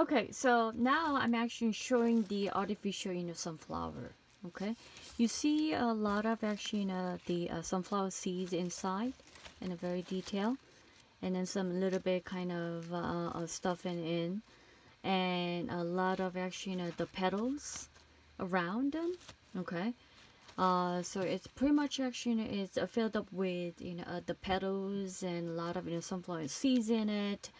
Okay, so now I'm actually showing the artificial, you know, sunflower. Okay, you see a lot of actually, you know, the uh, sunflower seeds inside, in a very detail, and then some little bit kind of uh, uh, stuffing in, and a lot of actually, you know, the petals around them. Okay, uh, so it's pretty much actually you know, it's uh, filled up with you know uh, the petals and a lot of you know sunflower seeds in it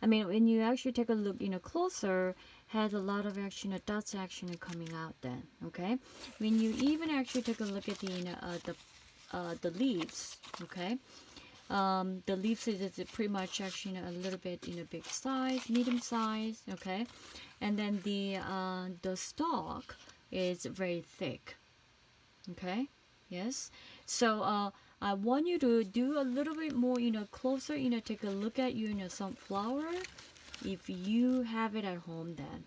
I mean, when you actually take a look, you know, closer, has a lot of action, you dots actually coming out then, okay? When you even actually take a look at the, you know, uh, the, uh, the leaves, okay? Um, the leaves is, is pretty much actually you know, a little bit, you know, big size, medium size, okay? And then the, uh, the stalk is very thick, okay? Yes? So, uh, I want you to do a little bit more, you know, closer, you know, take a look at you know, sunflower if you have it at home then,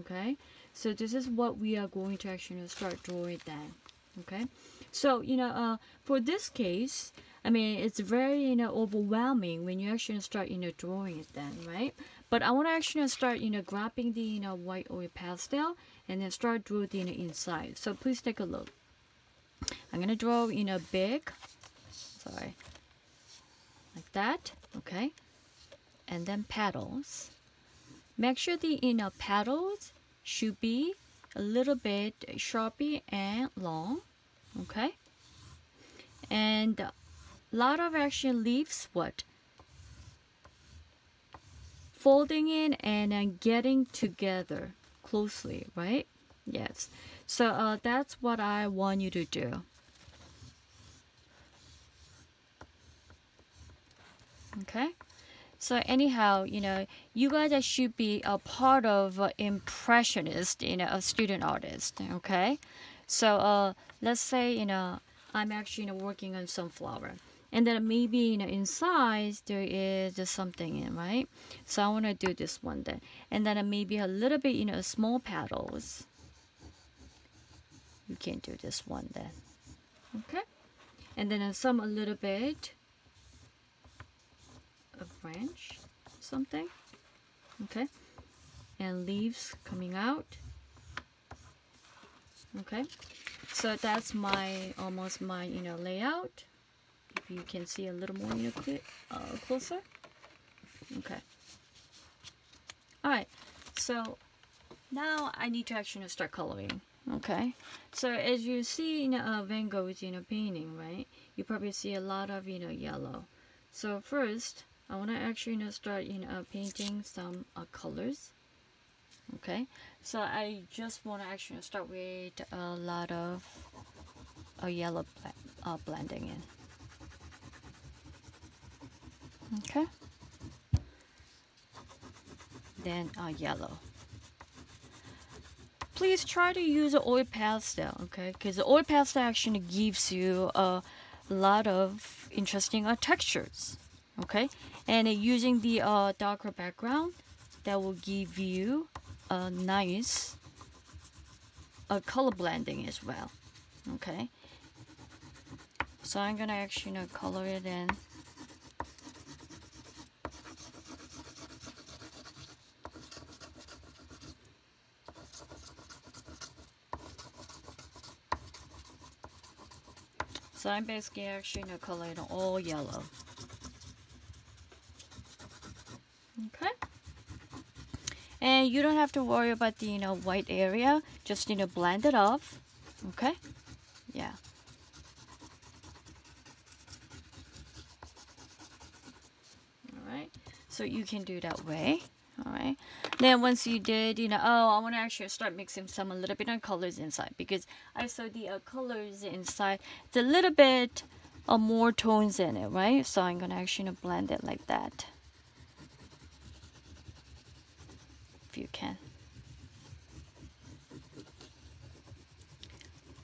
okay? So this is what we are going to actually start drawing then, okay? So, you know, uh, for this case, I mean, it's very, you know, overwhelming when you actually start, you know, drawing it then, right? But I want to actually start, you know, grabbing the, you know, white oil pastel and then start drawing the you know, inside. So please take a look. I'm going to draw, you know, big sorry like that okay. And then petals. Make sure the inner petals should be a little bit sharpy and long okay. And a lot of action leaves what? Folding in and then getting together closely right? Yes. So uh, that's what I want you to do okay? So anyhow you know you guys should be a part of impressionist you know a student artist okay? So uh let's say you know i'm actually you know working on sunflower and then maybe you know inside there is just something in right? So i want to do this one then. And then maybe a little bit you know small petals. You can do this one then. Okay? And then some a little bit a branch something okay? And leaves coming out okay? So that's my almost my you know layout. If you can see a little more you know uh, closer okay. All right so now I need to actually start coloring okay? So as you see know uh, Van Gogh's you know painting right? You probably see a lot of you know yellow. So first I want to actually know, start you know, painting some uh, colors. Okay, so I just want to actually start with a lot of a yellow bl uh, blending in. Okay, then uh, yellow. Please try to use oil pastel, okay? Because the oil pastel actually gives you a lot of interesting uh, textures okay? And uh, using the uh, darker background that will give you a nice uh, color blending as well. Okay? So I'm gonna actually you know, color it in. So I'm basically actually you know, coloring all yellow. And you don't have to worry about the you know white area. Just you know blend it off. Okay? Yeah. All right so you can do that way. All right then once you did you know oh I want to actually start mixing some a little bit of colors inside because I saw the uh, colors inside. It's a little bit of more tones in it right? So I'm gonna actually you know, blend it like that if you can.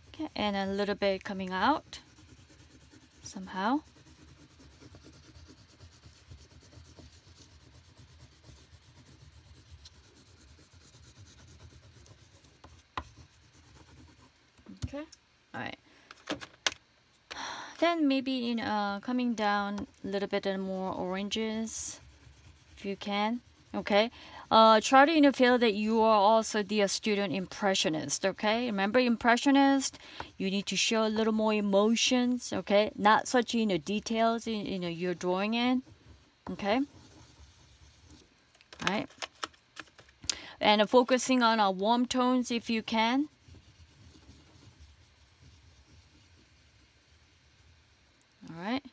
Okay, and a little bit coming out somehow. Okay, all right. Then maybe in uh, coming down a little bit more oranges, if you can Okay, uh, try to you feel that you are also the uh, student impressionist. Okay, remember impressionist, you need to show a little more emotions. Okay, not such you know details in you know you're drawing in. Okay, All right, and uh, focusing on our warm tones if you can. All right.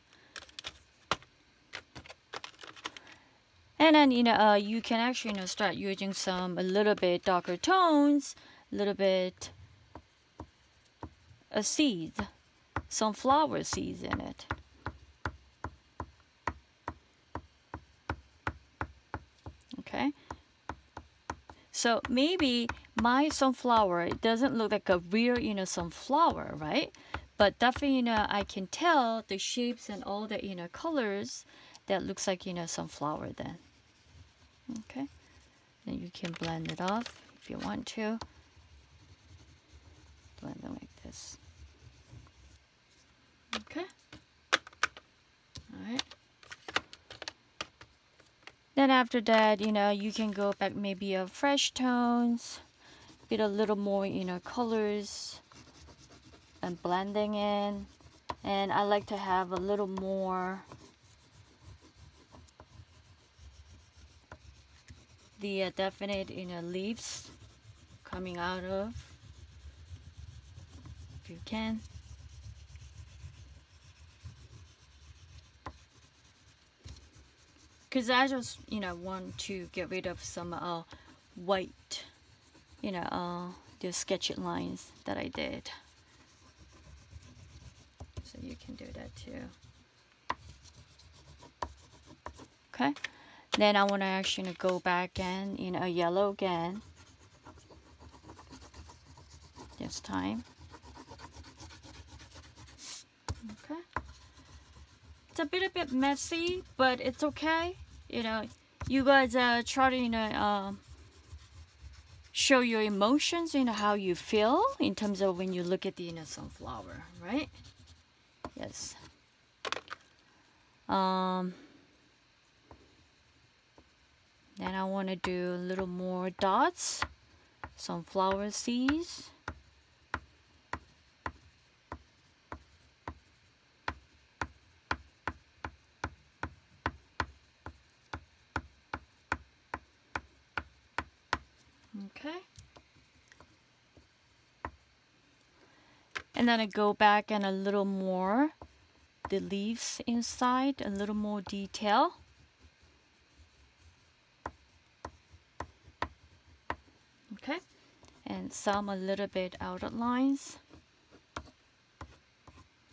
And then you know uh, you can actually you know start using some a little bit darker tones a little bit a seed some flower seeds in it. Okay. So maybe my sunflower it doesn't look like a real you know sunflower right? But definitely you know I can tell the shapes and all the you know colors that looks like you know sunflower then okay. Then you can blend it off if you want to. Blend it like this. Okay. All right then after that you know you can go back maybe a fresh tones get a little more you know colors and blending in. And I like to have a little more the uh, definite you know leaves coming out of if you can. Because I just you know want to get rid of some uh, white you know uh, the sketchy lines that I did. So you can do that too. Okay then I want to actually go back and in a yellow again. This time. Okay. It's a bit a bit messy, but it's okay. You know, you guys uh, try to you know uh, show your emotions, you know how you feel in terms of when you look at the you sunflower, right? Yes. Um. Then I want to do a little more dots, some flower seeds. Okay. And then I go back and a little more the leaves inside, a little more detail. okay and some a little bit outer lines.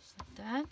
Just like that